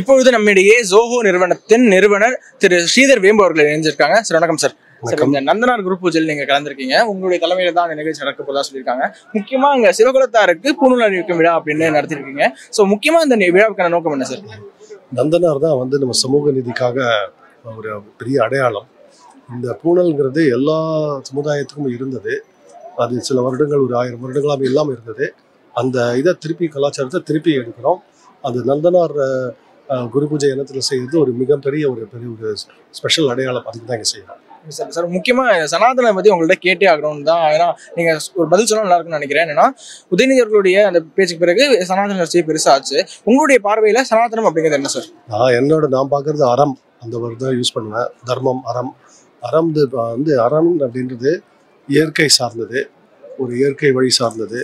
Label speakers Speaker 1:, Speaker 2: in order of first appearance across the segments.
Speaker 1: இப்பொழுது நம்மிடையே ஜோஹோ நிறுவனத்தின் நிறுவனர் திரு ஸ்ரீதர் வேம்பு அவர்கள் இணைஞ்சிருக்காங்க சார் வணக்கம் சார். இந்த நந்தனார் குரூப் பூஜையில் நீங்க கலந்துருக்கீங்க. உங்களுடைய தலைமையில தான் அந்த நிகழ்ச்சி நடக்க போதா சொல்லியிருக்காங்க. முக்கியமா இங்க சிவகுலத்தாருக்கு பூணூல் அணிவிக்கும் விழா அப்படின்னு நடத்திருக்கீங்க. சோ முக்கியமா இந்த விழாவுக்கான நோக்கம் என்ன சார்?
Speaker 2: நந்தனார் தான் வந்து நம்ம சமூக நீதிக்காக ஒரு பெரிய அடையாளம். இந்த பூனல்ங்கிறது எல்லா சமுதாயத்துக்கும் இருந்தது. அது சில வருடங்கள் ஒரு ஆயிரம் வருடங்களாக இல்லாமல் இருந்தது. அந்த இதை திருப்பி கலாச்சாரத்தை திருப்பி எடுக்கிறோம். அது நந்தனார் குரு பூஜை இனத்தில் செய்யறது ஒரு மிகப்பெரிய ஒரு பெரிய ஒரு ஸ்பெஷல் அடையாளம் அதுக்கு தான் இங்கே செய்யறோம்
Speaker 1: சார் சார். முக்கியமா சனாதனை பத்தி உங்கள்ட்ட கேட்டே ஆகணும் தான். ஏன்னா நீங்க ஒரு பதில் சொன்னா நல்லா இருக்கும்னு நினைக்கிறேன். என்னன்னா உதயநிதி அவர்களுடைய அந்த பேச்சுக்கு பிறகு சனாதன அரசியை பெருசாச்சு. உங்களுடைய பார்வையில சனாதனம் அப்படிங்கிறது என்ன சார்?
Speaker 2: நான் என்னோட நான் பார்க்கறது அறம். அந்த வேர்டு தான் யூஸ் பண்ணுவேன். தர்மம் அறம். அறம் வந்து அறம் அப்படின்றது இயற்கை சார்ந்தது. ஒரு இயற்கை வழி சார்ந்தது.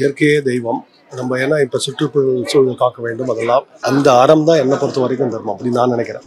Speaker 2: இயற்கையே தெய்வம். நம்ம ஏன்னா இப்போ சுற்றுப்புற சூழல் காக்க வேண்டும் அதெல்லாம் அந்த அறம் தான் என்னை பொறுத்த வரைக்கும் தர்மம். அப்படின்னு நான் நினைக்கிறேன்.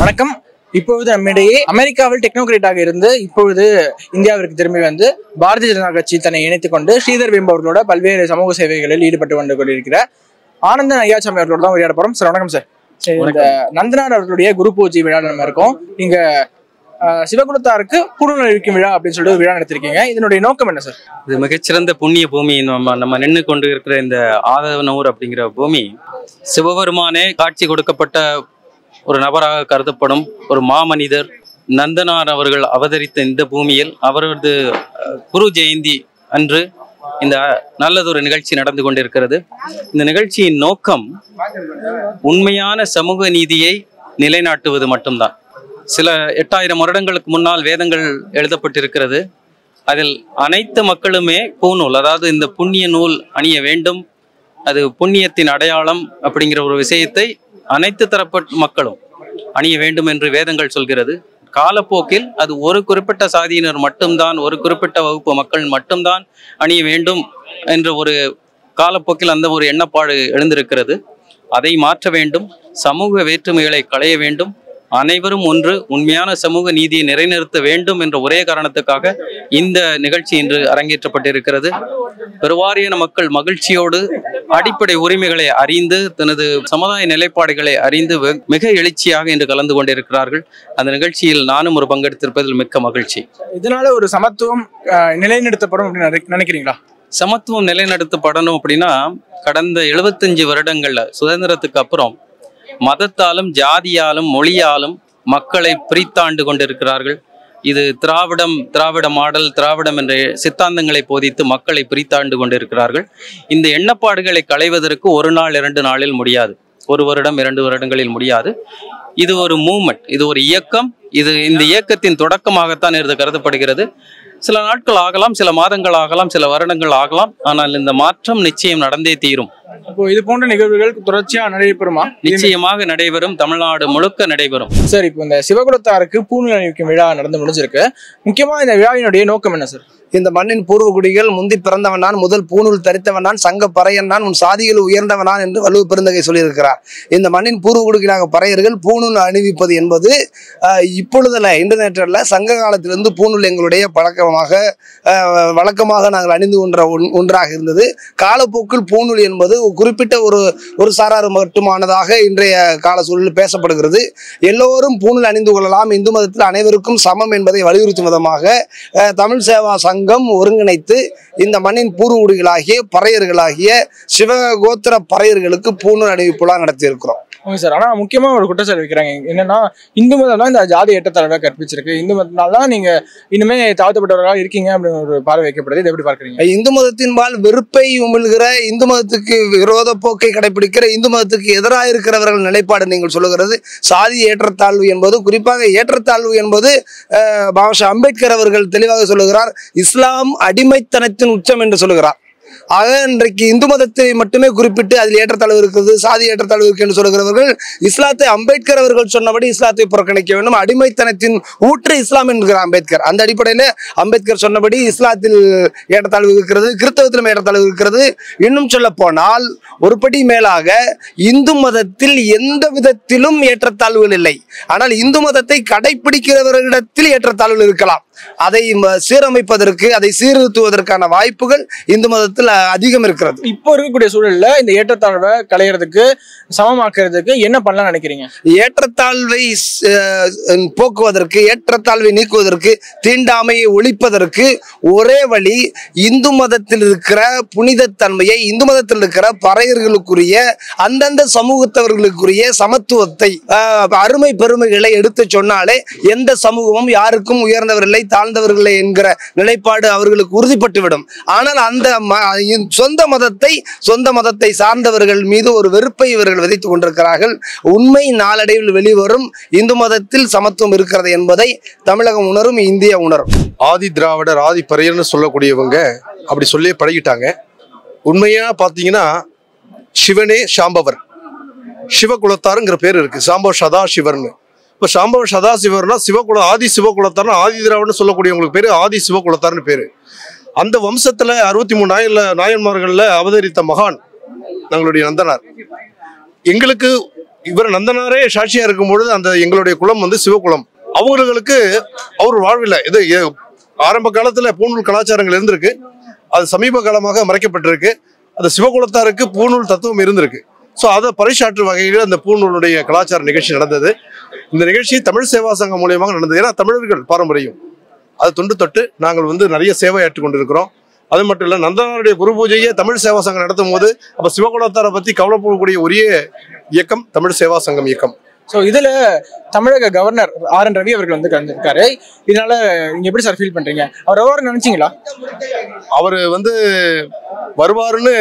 Speaker 1: வணக்கம். இப்பொழுது நம்மிடையே அமெரிக்காவில் டெக்னோகிரேட்டாக இருந்து இப்பொழுது இந்தியாவிற்கு திரும்பி வந்து பாரதிய ஜனதா கட்சி தன்னை இணைத்துக் கொண்டு ஸ்ரீதர் வேம்பு அவர்களோட பல்வேறு சமூக சேவைகளில் ஈடுபட்டு வந்து கொண்டிருக்கிற ஆனந்தன் ஐயாச்சாமி அவர்களோட தான் உரையாட போறோம். சார் வணக்கம் சார். இந்த நந்தனார் அவர்களுடைய குரு பூஜை விழா நம்ம இருக்கோம். அஹ், சிவகுலத்தாருக்கு பூணூல் அழிவிக்கும் விழா அப்படின்னு சொல்லிட்டு விழா நடத்திருக்கீங்க. இதனுடைய நோக்கம் என்ன சார்?
Speaker 3: இது மிகச்சிறந்த புண்ணிய பூமி. நம்ம நம்ம நின்று கொண்டு இருக்கிற இந்த ஆதவனூர் அப்படிங்கிற பூமி சிவபெருமானே காட்சி கொடுக்கப்பட்ட ஒரு நபராக கருதப்படும் ஒரு மாமனிதர். நந்தனார் அவர்கள் அவதரித்த இந்த பூமியில் அவரது குரு ஜெயந்தி அன்று இந்த நல்லதொரு நிகழ்ச்சி நடந்து கொண்டிருக்கிறது. இந்த நிகழ்ச்சியின் நோக்கம் உண்மையான சமூக நீதியை நிலைநாட்டுவது மட்டும்தான். சில எட்டாயிரம் வருடங்களுக்கு முன்னால் வேதங்கள் எழுதப்பட்டிருக்கிறது. அதில் அனைத்து மக்களுமே பூநூல் அதாவது இந்த புண்ணிய நூல் அணிய வேண்டும். அது புண்ணியத்தின் அடையாளம் அப்படிங்கிற ஒரு விஷயத்தை அனைத்து தரப்பட்ட மக்களும் அணிய வேண்டும் என்று வேதங்கள் சொல்கிறது. காலப்போக்கில் அது ஒரு குறிப்பிட்ட சாதியினர் மட்டும்தான் ஒரு குறிப்பிட்ட வகுப்பு மக்கள் மட்டும்தான் அணிய வேண்டும் என்ற ஒரு காலப்போக்கில் அந்த ஒரு எண்ணப்பாடு எழுந்திருக்கிறது. அதை மாற்ற வேண்டும் சமூக வேற்றுமைகளை களைய வேண்டும் அனைவரும் ஒன்று உண்மையான சமூக நீதியை நிலைநிறுத்த வேண்டும் என்ற ஒரே காரணத்துக்காக இந்த நிகழ்ச்சி இன்று அரங்கேற்றப்பட்டிருக்கிறது. பெருவாரியான மக்கள் மகிழ்ச்சியோடு அடிப்படை உரிமைகளை அறிந்து தனது சமுதாய நிலைப்பாடுகளை அறிந்து மிக எழுச்சியாக இன்று கலந்து கொண்டிருக்கிறார்கள். அந்த நிகழ்ச்சியில் நானும் ஒரு பங்கெடுத்திருப்பதில் மிக்க மகிழ்ச்சி.
Speaker 1: இதனால ஒரு சமத்துவம் நிலைநிறுத்தப்படும் அப்படின்னு நினை- நினைக்கிறீங்களா?
Speaker 3: சமத்துவம் நிலைநிறுத்தப்படணும் அப்படின்னா கடந்த எழுபத்தஞ்சு வருடங்கள்ல சுதந்திரத்துக்கு அப்புறம் மதத்தாலும் ஜாதியாலும் மொழியாலும் மக்களை பிரித்தாண்டு கொண்டிருக்கிறார்கள். இது திராவிடம் திராவிட மாடல் திராவிடம் என்ற சித்தாந்தங்களை போதித்து மக்களை பிரித்தாண்டு கொண்டிருக்கிறார்கள். இந்த எண்ணப்பாடுகளை களைவதற்கு ஒரு நாள் இரண்டு நாளில் முடியாது. ஒரு வருடம் இரண்டு வருடங்களில் முடியாது. இது ஒரு மூமெண்ட் இது ஒரு இயக்கம். இது இந்த இயக்கத்தின் தொடக்கமாகத்தான் இது கருதப்படுகிறது. சில நாட்கள் ஆகலாம் சில மாதங்கள் ஆகலாம் சில வருடங்கள் ஆகலாம். ஆனால் இந்த மாற்றம் நிச்சயம் நடந்தே தீரும்.
Speaker 1: இப்போ இது போன்ற நிகழ்வுகள் தொடர்ச்சியா நடைபெறுமா?
Speaker 3: நிச்சயமாக நடைபெறும். தமிழ்நாடு முழுக்க நடைபெறும்.
Speaker 1: சார் இப்போ இந்த சிவகுலத்தாருக்கு பூணூல் அணிவிக்கும் விழா நடந்து முடிஞ்சிருக்கு. முக்கியமா இந்த விழாவினுடைய நோக்கம் என்ன சார்?
Speaker 4: இந்த மண்ணின் பூர்வ குடிகள் முந்தி பிறந்தவன் நான் முதல் பூணூல் தரித்தவன் நான் சங்க பறையன் நான் உன் சாதியில் உயர்ந்தவன் நான் என்று வள்ளுவ பெருந்தகை சொல்லியிருக்கிறார். இந்த மண்ணின் பூர்வ குடிகளாக பறையர்கள் பூணூல் அணிவிப்பது என்பது ஆஹ், இப்பொழுதல்ல இன்டர்நெட்டில் சங்க காலத்திலிருந்து பூணூல் எங்களுடைய பழக்கமாக வழக்கமாக நாங்கள் அணிந்து கொன்ற ஒன்- ஒன்றாக இருந்தது. காலப்போக்கில் பூணூல் என்பது குறிப்பிட்ட ஒரு ஒரு சாரார் மட்டுமானதாக இன்றைய கால சூழலில் பேசப்படுகிறது. எல்லோரும் பூணூல் அணிந்து கொள்ளலாம். இந்து மதத்தில் அனைவருக்கும் சமம் என்பதை வலியுறுத்தும் விதமாக தமிழ் சேவா சங்கம் ஒருங்கிணைத்து இந்த மண்ணின் பூர்வூடிகளாகிய பறையர்களாகிய சிவகோத்திர பறையர்களுக்கு பூணூல் அணிவிப்புலாம் நடத்தியிருக்கிறோம்.
Speaker 1: Okay sir. ஆனால் முக்கியமாக ஒரு குற்றச்சாட்டு வைக்கிறாங்க. என்னன்னா இந்து மதம் தான் இந்த ஜாதி ஏற்றத்தாழ்வை கற்பிச்சிருக்கு. இந்து மதத்தினால தான் நீங்க இனிமே தாழ்த்தப்பட்டவர்களாக இருக்கீங்க அப்படின்னு ஒரு பார்வை வைக்கப்படுது. இதை எப்படி பார்க்குறீங்க?
Speaker 4: இந்து மதத்தின்பால் வெறுப்பை உமிழ்கிற இந்து மதத்துக்கு விரோத போக்கை கடைபிடிக்கிற இந்து மதத்துக்கு எதிராக இருக்கிறவர்கள் நிலைப்பாடு நீங்கள் சொல்லுகிறது. சாதி ஏற்றத்தாழ்வு என்பது குறிப்பாக ஏற்றத்தாழ்வு என்பது பாபாஷா பாபா அம்பேத்கர் அவர்கள் தெளிவாக சொல்லுகிறார். இஸ்லாம் அடிமைத்தனத்தின் உச்சம் என்று சொல்லுகிறார். ஆக இன்றைக்கு இந்து மதத்தை மட்டுமே குறிப்பிட்டு அதில் ஏற்றத்தாழ்வு இருக்கிறது சாதி ஏற்றத்தாழ்வு இருக்கு என்று சொல்கிறவர்கள் இஸ்லாத்தை அம்பேத்கர் அவர்கள் சொன்னபடி இஸ்லாத்தை புறக்கணிக்க வேண்டும். அடிமைத்தனத்தின் ஊற்று இஸ்லாம் என்கிற அம்பேத்கர். அந்த அடிப்படையில் அம்பேத்கர் சொன்னபடி இஸ்லாத்தில் ஏற்றத்தாழ்வு இருக்கிறது கிறிஸ்தவத்திலும் ஏற்றத்தாழ்வு இருக்கிறது. இன்னும் சொல்ல போனால் ஒருபடி மேலாக இந்து மதத்தில் எந்த விதத்திலும் ஏற்றத்தாழ்வுகள் இல்லை. ஆனால் இந்து மதத்தை கடைபிடிக்கிறவர்களிடத்தில் ஏற்றத்தாழ்வுகள் இருக்கலாம். அதை சீரமைப்பதற்கு அதை சீர்திருத்துவதற்கான வாய்ப்புகள் இந்து மதத்தில் அதிகம் இருக்கிறது.
Speaker 1: இப்போ இருக்கக்கூடிய சூழல்ல இந்த ஏற்றத்தாழ்வை களையறதுக்கு சமமாக்குறதுக்கு என்ன பண்ணலாம் நினைக்கிறீங்க?
Speaker 4: ஏற்றத்தாழ்வை போக்குவதற்கு ஏற்றத்தாழ்வை நீக்குவதற்கு தீண்டாமையை ஒழிப்பதற்கு ஒரே வழி இந்து மதத்தில் இருக்கிற புனிதத்தன்மையை இந்து மதத்தில் இருக்கிற பறையர்களுக்குரிய அந்தந்த சமூகத்தவர்களுக்குரிய சமத்துவத்தை அருமை பெருமைகளை எடுத்து சொன்னாலே எந்த சமூகமும் யாருக்கும் உயர்ந்தவர் இல்லை தாழ்ந்தவர்கள் என்கிற நிலைப்பாடு அவர்களுக்கு உறுதிப்பட்டுவிடும். ஆனால் அந்த சொந்த மதத்தை சொந்த மதத்தை சார்ந்தவர்கள் மீது ஒரு வெறுப்பை இவர்கள் விதைத்துக் கொண்டிருக்கிறார்கள். உண்மை நாளடைவில் வெளிவரும். இந்து மதத்தில் சமத்துவம் இருக்கிறது என்பதை தமிழகம் உணரும் இந்தியா உணரும்.
Speaker 2: ஆதி திராவிடர் ஆதி பறையர்னு சொல்லக்கூடியவங்க அப்படி சொல்லியே பழகிட்டாங்க. உண்மையா பார்த்தீங்கன்னா சிவனே சாம்பவர். சிவகுலத்தாருங்கிற பேர் இருக்கு. சாம்பவ சதாசிவர்னு. இப்போ சாம்பவ சதாசிவர்னா சிவகுல ஆதி சிவகுலத்தார்னு ஆதி திராவிடன்னு சொல்லக்கூடியவங்களுக்கு பேர் ஆதி சிவகுலத்தார்னு பேர். அந்த வம்சத்துல அறுபத்தி மூணு நாயன்ல நாயன்மார்கள்ல அவதரித்த மகான் நம்மளுடைய நந்தனார். எங்களுக்கு இவர் நந்தனாரே சாட்சியா இருக்கும் பொழுது அந்த எங்களுடைய குலம் வந்து சிவகுலம். அவங்களுக்கு அவர் வாழ்வில் இது ஆரம்ப காலத்துல பூநூல் கலாச்சாரங்கள் இருந்திருக்கு. அது சமீப காலமாக மறைக்கப்பட்டிருக்கு. அந்த சிவகுலத்தாருக்கு பூநூல் தத்துவம் இருந்திருக்கு. ஸோ அதை பறைசாற்று வகையில் அந்த பூநூலுடைய கலாச்சார நிகழ்ச்சி நடந்தது. இந்த நிகழ்ச்சி தமிழ் சேவா சங்கம் மூலியமாக நடந்தது. ஏன்னா தமிழர்கள் பாரம்பரியம். அது தொண்டு தொட்டு நாங்கள் வந்து நிறைய சேவையாற்றி கொண்டிருக்கிறோம். அது மட்டும் இல்லை நந்தனாருடைய குரு பூஜையை தமிழ் சேவா சங்கம் நடத்தும் போது அப்போ சிவகுலத்தாரை பற்றி கவலைப்படக்கூடிய ஒரே இயக்கம் தமிழ் சேவா சங்கம் இயக்கம்.
Speaker 1: ஸோ இதுல தமிழக கவர்னர் ஆர் என் ரவி அவர்கள் வந்து கலந்துருக்காரு. இதனால நீங்க எப்படி சார் ஃபீல் பண்றீங்க? அவர் எவ்வளோ நினைச்சீங்களா?
Speaker 2: அவர் வந்து வருவாருன்னு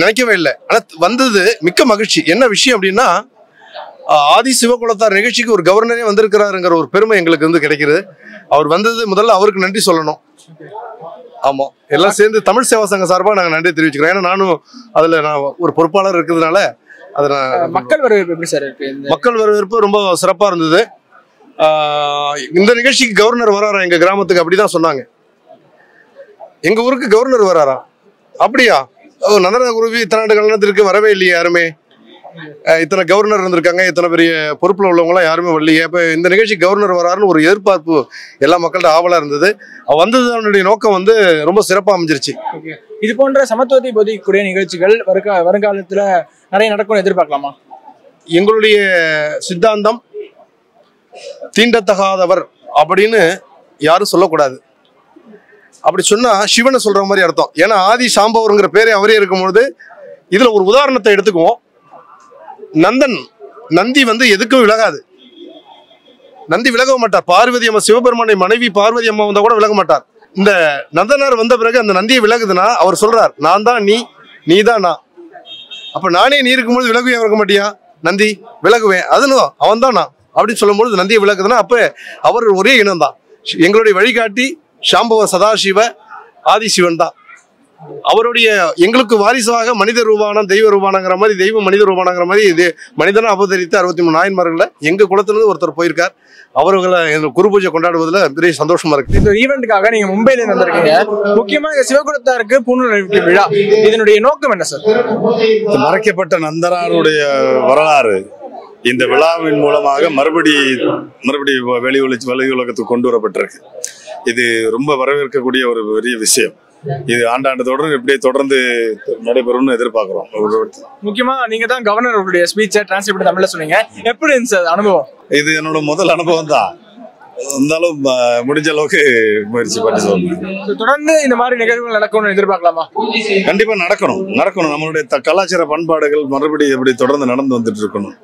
Speaker 2: நினைக்கவே இல்லை. ஆனா வந்தது மிக்க மகிழ்ச்சி. என்ன விஷயம் அப்படின்னா ஆதி சிவகுலத்தார் நிகழ்ச்சிக்கு ஒரு கவர்னரே வந்திருக்கிறாருங்கிற ஒரு பெருமை எங்களுக்கு வந்து கிடைக்கிறது. அவர் வந்தது முதல்ல அவருக்கு நன்றி சொல்லணும். ஆமா. எல்லாம் சேர்ந்து தமிழ் சேவா சங்கம் சார்பாக நாங்கள் நன்றி தெரிவிச்சுக்கிறோம். ஏன்னா நானும் அதுல நான் ஒரு பொறுப்பாளர் இருக்கிறதுனால அதை நான்
Speaker 1: மக்கள் வரவேற்பு எப்படி சார்
Speaker 2: மக்கள் வரவேற்பு ரொம்ப சிறப்பா இருந்தது. இந்த நிகழ்ச்சிக்கு கவர்னர் வராரா? எங்க கிராமத்துக்கு அப்படிதான் சொன்னாங்க. எங்க ஊருக்கு கவர்னர் வராரா? அப்படியா? ஓ நந்தன குருவி இத்தனை ஆண்டு கல்யாணத்திற்கு வரவே இல்லையே யாருமே. இத்தனை கவர்னர் இருந்திருக்காங்க இத்தனை பெரிய பொறுப்புல உள்ளவங்களாம் யாருமே வரலையே. அப்ப இந்த நிகழ்ச்சி கவர்னர் வராருன்னு ஒரு எதிர்பார்ப்பு எல்லா மக்கள்கிட்ட ஆவலா இருந்தது. வந்ததனுடைய நோக்கம் வந்து ரொம்ப சிறப்பா அமைஞ்சிருச்சு.
Speaker 1: இது போன்ற சமத்துவத்தை போதிக்கக்கூடிய நிகழ்ச்சிகள் வருகா வருங்காலத்துல நிறைய நடக்கும்னு எதிர்பார்க்கலாமா?
Speaker 2: எங்களுடைய சித்தாந்தம் தீண்டத்தகாதவர் அப்படின்னு யாரும் சொல்லக்கூடாது. அப்படி சொன்னா சிவனை சொல்ற மாதிரி அர்த்தம். ஏன்னா ஆதி சாம்பவருங்கிற பேரே அவரே இருக்கும்பொழுது இதுல ஒரு உதாரணத்தை எடுத்துக்குவோம். நந்தன் நந்தி வந்து எதுக்கும் விலகாது. நந்தி விலக மாட்டார். பார்வதி அம்மா சிவபெருமானை மனைவி பார்வதி அம்மா வந்தா கூட விலக மாட்டார். இந்த நந்தனார் வந்த பிறகு அந்த நந்தியை விலகுதுன்னா அவர் சொல்றார் நான் தான் நீ நீ தான் நான். அப்ப நானே நீ இருக்கும்போது விலகுவேன் இருக்க மாட்டியா? நந்தி விலகுவேன். அதுன்னு அவன் தான் நான். அப்படின்னு சொல்லும்போது நந்தியை விலகுதுன்னா அப்ப அவர் ஒரே இனம் தான் எங்களுடைய வழிகாட்டி சாம்பவ சதாசிவ ஆதிசிவன் தான். அவருடைய எங்களுக்கு வாரிசாக மனித ரூபானம் தெய்வ ரூபானங்கிற மாதிரி தெய்வம் மனித ரூபானங்கிற மாதிரி இது மனிதனா அவதரித்த அறுபத்தி மூணு நாயன்மார்கள்ல எங்க குலத்திலிருந்து ஒருத்தர் போயிருக்கார். அவர்களை குரு பூஜை கொண்டாடுவதில் பெரிய சந்தோஷமா இருக்கு.
Speaker 1: இந்த ஈவெண்ட்டுக்காக நீங்க இருந்து வந்திருக்கீங்க. முக்கியமா இந்த சிவகுலத்தாருக்கு பூணூல் விழா. இதனுடைய நோக்கம் என்ன சார்
Speaker 5: மறைக்கப்பட்ட நந்தனாருடைய வரலாறு. இந்த விழாவின் மூலமாக மறுபடி மறுபடி வெளி உலக வெளி உலகத்துக்கு கொண்டு வரப்பட்டிருக்கு. இது ரொம்ப வரவேற்கக்கூடிய ஒரு பெரிய விஷயம். இது ஆண்டாண்டு தொடர் இப்படியே தொடர்ந்து நடைபெறும்னு எதிர்பார்க்கிறோம்.
Speaker 1: முக்கியமா நீங்க தான் கவர்னர் அவருடைய ஸ்பீச்சை டிரான்ஸ்லேட் பண்ணி தமிழ்ல சொன்னீங்க. எப்படி இருந்துச்சு அது அனுபவம்?
Speaker 5: இது என்னோட முதல் அனுபவம் தான். இருந்தாலும் முடிஞ்ச அளவுக்கு முயற்சி பண்ணி
Speaker 1: So, தொடர்ந்து இந்த மாதிரி நிகழ்வுகள் நடக்கும்னு எதிர்பார்க்கலாமா?
Speaker 5: கண்டிப்பா நடக்கணும். நடக்கணும். நம்மளுடைய கலாச்சார பண்பாடுகள் மறுபடி எப்படி தொடர்ந்து நடந்து வந்துட்டு இருக்கணும்.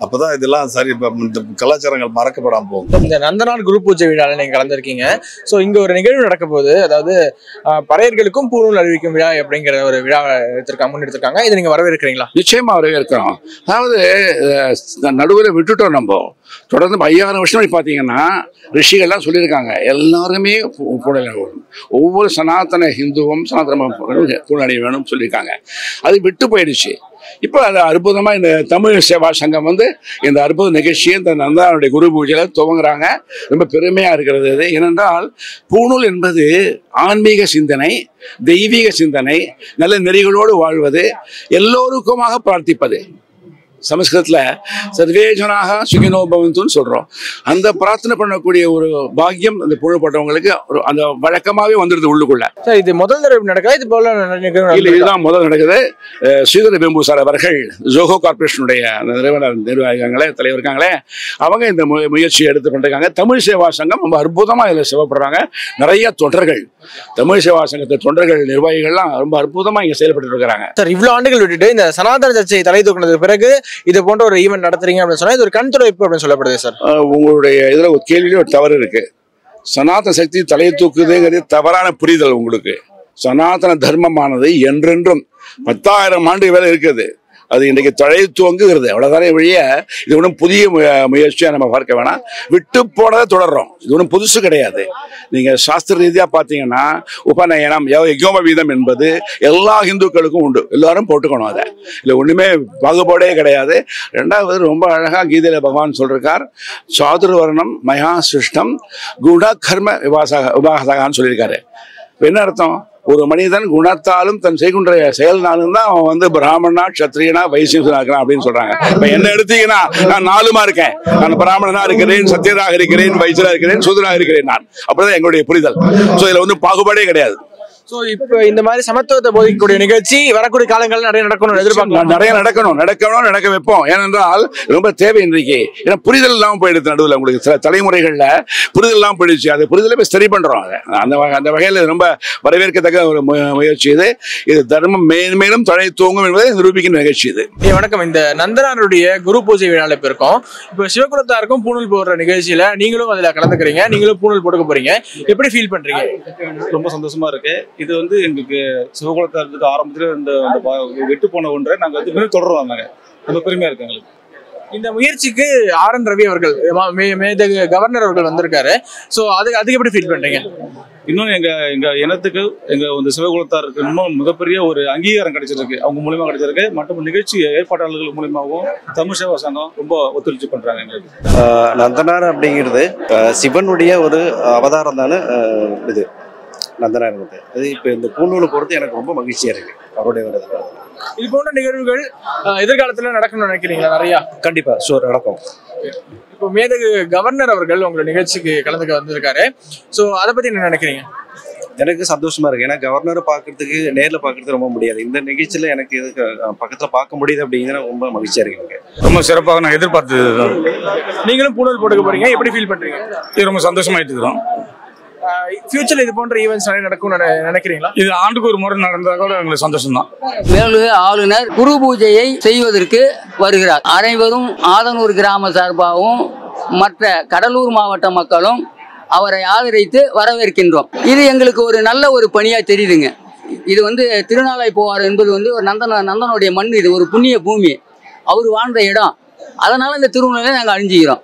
Speaker 5: அப்பதான் இதெல்லாம் சரி இப்ப இந்த கலாச்சாரங்கள் மறக்கப்படாம போகும்.
Speaker 1: இந்த நந்தனார் குரு பூஜை விழால நீங்க கலந்துருக்கீங்க. ஸோ இங்க ஒரு நிகழ்வு நடக்க போகுது அதாவது பறையர்களுக்கும் பூணூல் அறிவிக்கும் விழா அப்படிங்கிற ஒரு விழா எடுத்திருக்காங்க முன்னெடுத்திருக்காங்க. இதை நீங்க வரவேற்கிறீங்களா?
Speaker 6: நிச்சயமா வரவேற்கிறோம். அதாவது நடுவில் விட்டுட்டோம் நம்ம. தொடர்ந்து ஐயாயிரம் வருஷம் பார்த்தீங்கன்னா ரிஷிகள்லாம் சொல்லியிருக்காங்க. எல்லாருமே பூ- பூணல் அணியணும். ஒவ்வொரு சனாதன ஹிந்துவும் சனாதன பூணல் வேணும்னு சொல்லியிருக்காங்க. அது விட்டு போயிடுச்சு. இப்போ அது அற்புதமாக இந்த தமிழ் சேவா சங்கம் வந்து இந்த அற்புத நிகழ்ச்சியை இந்த நந்தானுடைய குரு பூஜையில் துவங்குறாங்க. ரொம்ப பெருமையாக இருக்கிறது இது. ஏனென்றால் பூணூல் என்பது ஆன்மீக சிந்தனை தெய்வீக சிந்தனை நல்ல நெறிகளோடு வாழ்வது எல்லோருக்குமாக பிரார்த்திப்பது. சமஸ்கிருதத்தில் சர்வே ஜனாக சுகினோ பவந்துன்னு சொல்கிறோம் அந்த பிரார்த்தனை பண்ணக்கூடிய ஒரு பாக்கியம் அந்த புகழ்பட்டவங்களுக்கு ஒரு அந்த வழக்கமாகவே வந்துடுது உள்ளுக்குள்ள.
Speaker 1: சார் இது முதல் தடவை நடக்கா இது போல
Speaker 6: இல்லை? இதுதான் முதல் நடக்குது. ஸ்ரீதர பெம்பு சார் அவர்கள் ஜோகோ கார்பரேஷனுடைய அந்த நிறுவனர் நிர்வாகிகளே தலைவர் இருக்காங்களே அவங்க இந்த முயற்சியை எடுத்து பண்ணிருக்காங்க தமிழ் சேவா சங்கம் ரொம்ப அற்புதமாக இதில் சேவைப்படுறாங்க. நிறைய தொண்டர்கள் தமிழ் சேவா சங்கத்தை தொண்டர்கள் நிர்வாகிகள்லாம் ரொம்ப அற்புதமாக இங்கே செயல்பட்டு இருக்கிறாங்க.
Speaker 1: சார் இவ்வளவு ஆண்டுகள் விட்டுட்டு இந்த சனாதன சர்ச்சையை தலை தூக்கினதுக்கு பிறகு இது போன்ற ஒரு ஈவெண்ட் நடத்துறீங்க அப்படின்னு சொன்னா இது ஒரு கண் துடைப்பு அப்படின்னு சொல்லப்படுது சார்
Speaker 6: உங்களுடைய இதுல ஒரு கேள்வியில ஒரு தவறு இருக்கு. சனாதன சக்தி தலையை தூக்குதுங்கிறது தவறான புரிதல் உங்களுக்கு. சனாதன தர்மமானது என்றென்றும் பத்தாயிரம் ஆண்டு வேலை இருக்குது அது இன்றைக்கு தழை துவங்குகிறது. அவ்வளோதானே வழிய இது ஒன்றும் புதிய முயற்சியாக நம்ம பார்க்க வேணாம். விட்டு போனதை தொடர்றோம். இது ஒன்றும் புதுசு கிடையாது. நீங்கள் சாஸ்திர ரீதியாக பார்த்தீங்கன்னா உபநயனம் யோம வீதம் என்பது எல்லா இந்துக்களுக்கும் உண்டு. எல்லாரும் போட்டுக்கணும் அதை. இல்லை ஒன்றுமே பாகுபாடே கிடையாது. ரெண்டாவது ரொம்ப அழகாக கீதையில பகவான் சொல்லியிருக்கார் சாதுர்வர்ணம் மயா சிருஷ்டம் குண கர்ம விவாசாக விவாகசாகான்னு சொல்லியிருக்காரு. என்ன அர்த்தம்? ஒரு மனிதன் குணத்தாலும் தன் செய்கின்ற செயல்னாலும் தான் அவன் வந்து பிராமணனா சத்திரியனா வைசியனா இருக்கிறான் அப்படின்னு சொல்றாங்க. இப்ப என்ன எடுத்தீங்கன்னா நான் நாலுமா இருக்கேன். நான் பிராமணனா இருக்கிறேன் சத்தியராக இருக்கிறேன் வைசியராக இருக்கிறேன் சூதராக இருக்கிறேன் நான். அப்படிதான் எங்களுடைய புரிதல். சோ இதுல வந்து பாகுபாடே கிடையாது.
Speaker 1: சோ இப்போ இந்த மாதிரி சமத்துவத்தை போதிக்கக்கூடிய நிகழ்ச்சி வரக்கூடிய காலங்களில் நிறைய நடக்கணும்னு எதிர்பார்க்கலாம்?
Speaker 6: நிறைய நடக்கணும். நடக்கணும் நடக்க வைப்போம். ஏனென்றால் ரொம்ப தேவை இன்றைக்கு. ஏன்னா புரிதல் இல்லாமல் போயிடுது நடுவில். உங்களுக்கு சில தலைமுறைகள்ல புரிதல் இல்லாமல் போயிடுச்சு. அது புரிதலை போய் சரி பண்றோம் அதை. அந்த அந்த வகையில் ரொம்ப வரவேற்கத்தக்க ஒரு முயற்சி இது. இது தர்மம் மேன்மேலும் தழை தூங்கும் என்பதை நிரூபிக்கும் நிகழ்ச்சி இது.
Speaker 1: வணக்கம். இந்த நந்தனாருடைய குரு பூஜை விழால இப்ப இருக்கோம். இப்போ சிவகுலத்தாருக்கும் பூணூல் போடுற நிகழ்ச்சியில நீங்களும் அதுல கலந்துக்கிறீங்க. நீங்களும் பூணூல் போட்டுக்க போறீங்க. எப்படி ஃபீல் பண்றீங்க?
Speaker 7: ரொம்ப சந்தோஷமா இருக்கு. இது வந்து எங்களுக்கு சிவகுலத்தில் இருந்துட்டு ஆரம்பத்துல இந்த இந்த வெட்டு போன ஒன்றை நாங்க வந்து இன்னும் தொடர்றோம் நாங்க. ரொம்ப பெருமையா இருக்கு எங்களுக்கு.
Speaker 1: இந்த முயற்சிக்கு ஆர் என் ரவி அவர்கள் மா- மே- மேதகு கவர்னர் அவர்கள் வந்திருக்காரு. சோ அதுக்கு அதுக்கு எப்படி ஃபீல் பண்றீங்க?
Speaker 7: இன்னும் எங்க எங்க இனத்துக்கு எங்க வந்து சிவகுலத்தாருக்கு இன்னும் மிகப்பெரிய ஒரு அங்கீகாரம் கிடைச்சிருக்கு. அவங்க மூலியமா கிடைச்சிருக்கு. மற்றும் நிகழ்ச்சி ஏற்பாட்டாளர்கள் மூலியமாகவும் தமிழ் சேவா சங்கம் ரொம்ப ஒத்துழைச்சு பண்றாங்க எங்களுக்கு.
Speaker 8: நந்தனார் அப்படிங்கிறது சிவனுடைய ஒரு அவதாரம் தானே இது? நந்தனார் வந்து அது இப்போ இந்த பூநூலை பொறுத்து எனக்கு ரொம்ப மகிழ்ச்சியா இருக்கு. அவருடைய வருது
Speaker 1: இது. போன்ற நிகழ்வுகள் எதிர்காலத்துல நடக்கணும்னு நினைக்கிறீங்களா நிறைய?
Speaker 8: கண்டிப்பா ஷூர் நடக்கும்.
Speaker 1: இப்போ மேதகு கவர்னர் அவர்கள் உங்களோட நிகழ்ச்சிக்கு கலந்துக்க வந்திருக்காரு. சோ அதை பத்தி என்ன நினைக்கிறீங்க?
Speaker 8: எனக்கு சந்தோஷமா இருக்கு. ஏன்னா கவர்னரை பார்க்கறதுக்கு நேர்ல பார்க்கறது ரொம்ப முடியாது. இந்த நிகழ்ச்சியில எனக்கு இதுக்கு பக்கத்துல பார்க்க முடியுது அப்படிங்கிறது ரொம்ப மகிழ்ச்சியா இருக்கு எனக்கு.
Speaker 7: ரொம்ப சிறப்பாக நான் எதிர்பார்த்தது
Speaker 1: நீங்களும் பூணூல் போட்டுக்க போறீங்க. எப்படி ஃபீல் பண்றீங்க?
Speaker 7: இது ரொம்ப சந்தோஷமாயிட்டு இருக்கிறோம்
Speaker 1: ஃபியூச்சர்ல இது போன்ற ஈவெண்ட்ஸ் நிறைய நடக்கும்னு நினை- நினைக்கிறீங்களா?
Speaker 7: இது ஆண்டுக்கு ஒரு முறை நடந்தா கூட எங்களுக்கு சந்தோஷம் தான்
Speaker 9: மேலு ஆளுநர் குரு பூஜையை செய்வதற்கு வருகிறார். அனைவரும் ஆதனூர் கிராம சார்பாகவும் மற்ற கடலூர் மாவட்ட மக்களும் அவரை ஆதரித்து வரவேற்கின்றோம். இது எங்களுக்கு ஒரு நல்ல ஒரு பணியா தெரியுதுங்க. இது வந்து திருநாளாய் போவார் என்பது வந்து ஒரு நந்தன நந்தனுடைய மண் இது ஒரு புண்ணிய பூமி. அவர் வாழ்ந்த இடம். அதனால இந்த திருநெல்வேலியை நாங்கள் அழிஞ்சுக்கிறோம்